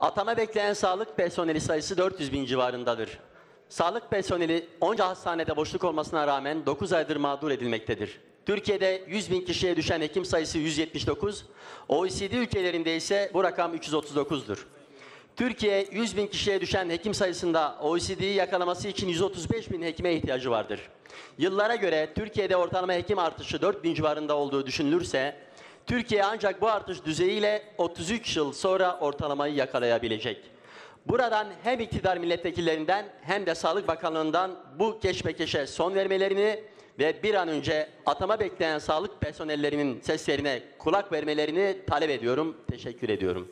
Atama bekleyen sağlık personeli sayısı 400 bin civarındadır. Sağlık personeli onca hastanede boşluk olmasına rağmen 9 aydır mağdur edilmektedir. Türkiye'de 100 bin kişiye düşen hekim sayısı 179, OECD ülkelerinde ise bu rakam 339'dur. Türkiye 100 bin kişiye düşen hekim sayısında OECD'yi yakalaması için 135 bin hekime ihtiyacı vardır. Yıllara göre Türkiye'de ortalama hekim artışı 4 bin civarında olduğu düşünülürse, Türkiye ancak bu artış düzeyiyle 33 yıl sonra ortalamayı yakalayabilecek. Buradan hem iktidar milletvekillerinden hem de Sağlık Bakanlığı'ndan bu keşmekeşe son vermelerini ve bir an önce atama bekleyen sağlık personellerinin seslerine kulak vermelerini talep ediyorum. Teşekkür ediyorum.